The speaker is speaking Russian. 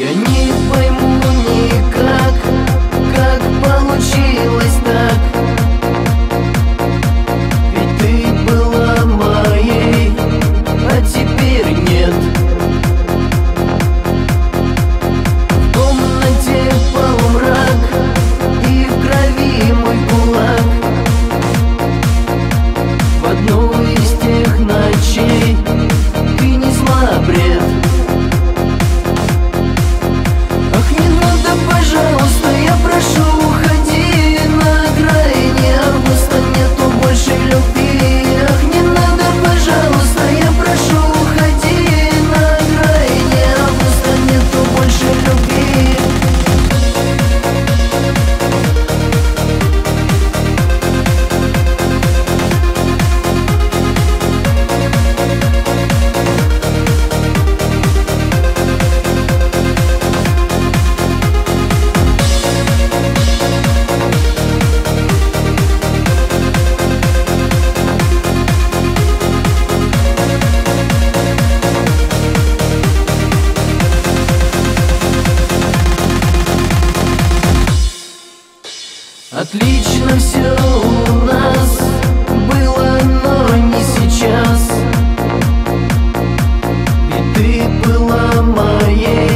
Я не пойму никак, Отлично все у нас было, но не сейчас. И ты была моей